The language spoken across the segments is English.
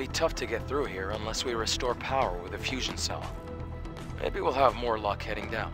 be tough to get through here unless we restore power with a fusion cell. Maybe we'll have more luck heading down.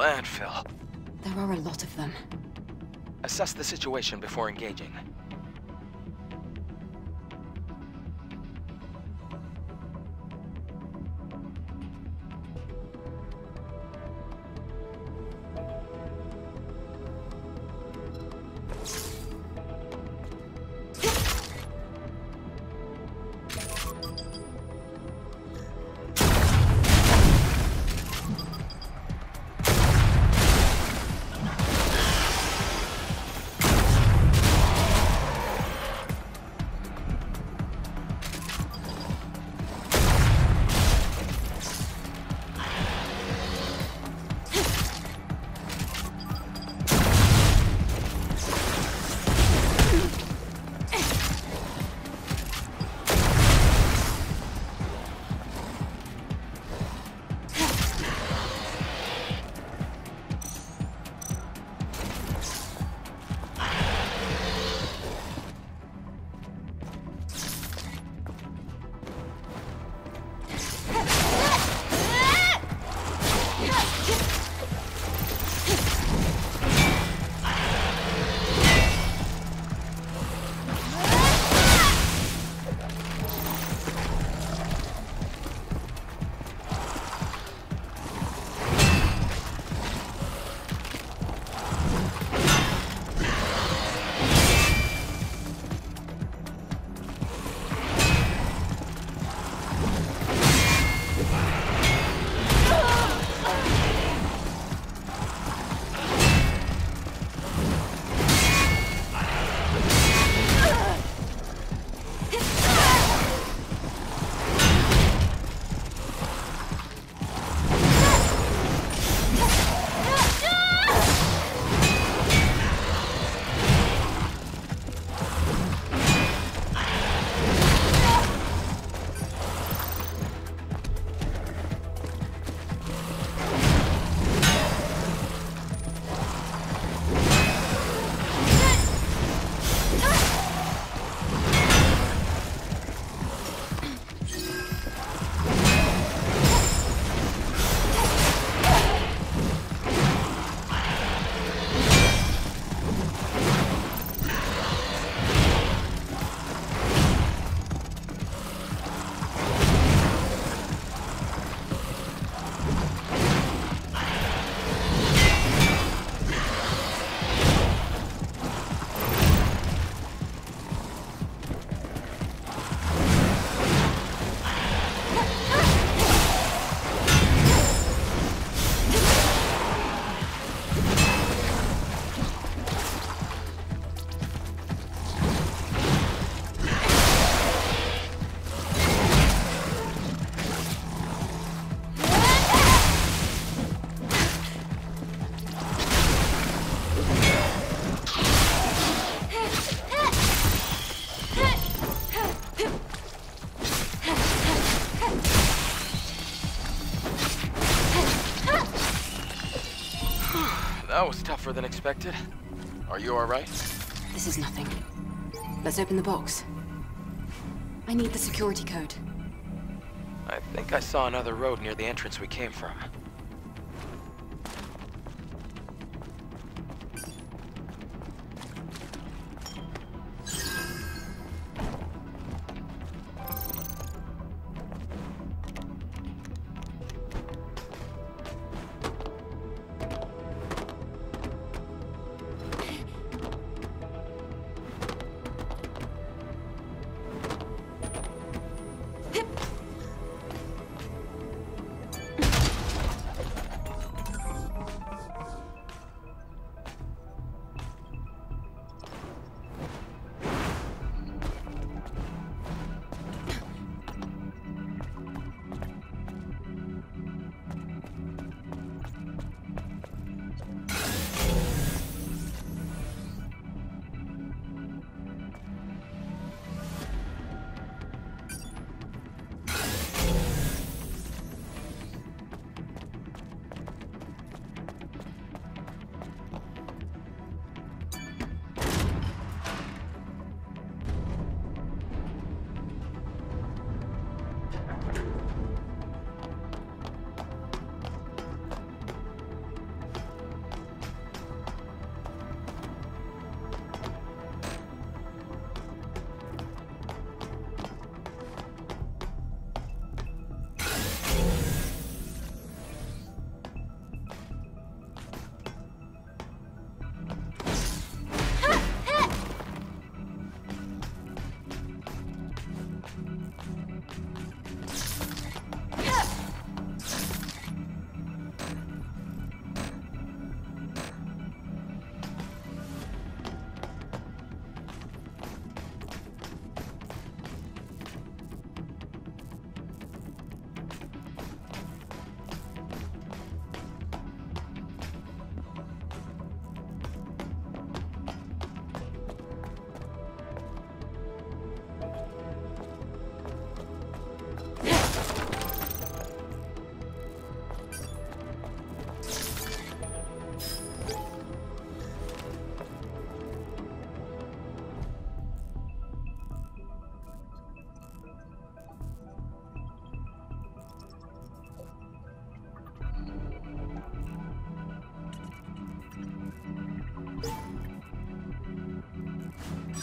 Landfill. There are a lot of them. Assess the situation before engaging. That was tougher than expected. Are you alright? This is nothing. Let's open the box. I need the security code. I think I saw another road near the entrance we came from.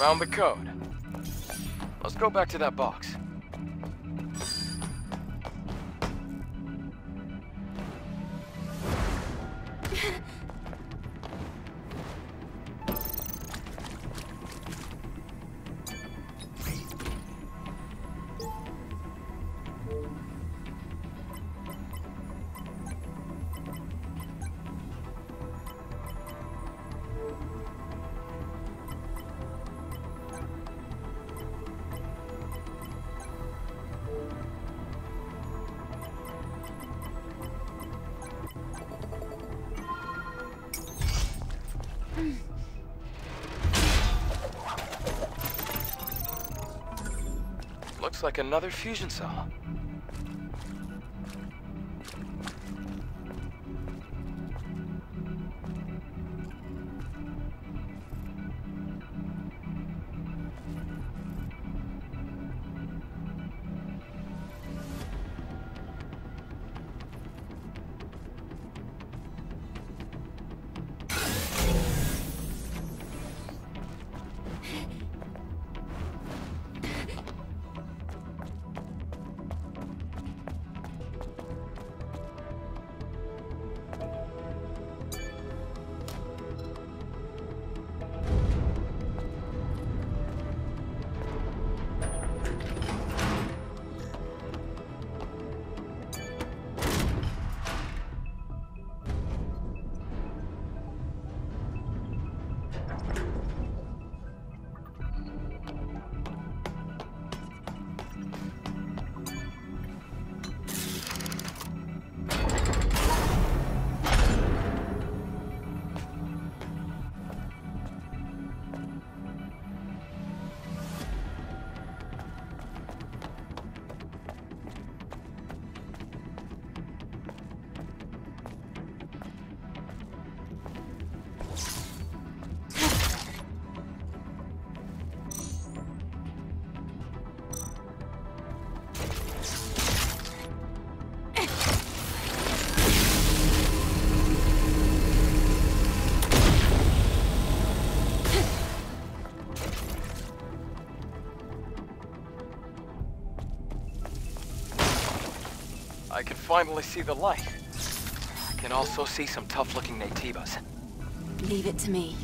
Found the code. Let's go back to that box. Looks like another fusion cell. I can finally see the light. I can also see some tough-looking Naytibas. Leave it to me.